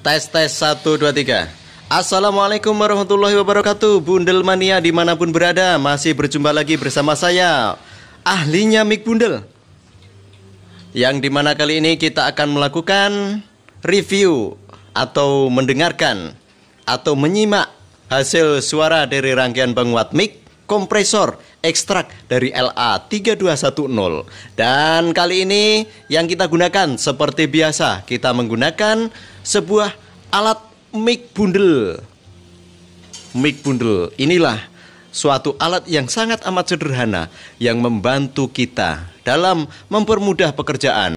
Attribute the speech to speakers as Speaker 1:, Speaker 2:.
Speaker 1: Tes tes 1 2 3 Assalamualaikum warahmatullahi wabarakatuh. Bundel mania di mana pun berada Masih berjumpa lagi bersama saya Ahlinya Mik Bundel. Yang di mana kali ini kita akan melakukan Review Atau mendengarkan Atau menyimak Hasil suara dari rangkaian penguat mic Kompresor ekstrak dari LA3210 Dan kali ini yang kita gunakan seperti biasa Kita menggunakan sebuah alat mic bundle. Mic bundle inilah suatu alat yang sangat amat sederhana yang membantu kita dalam mempermudah pekerjaan.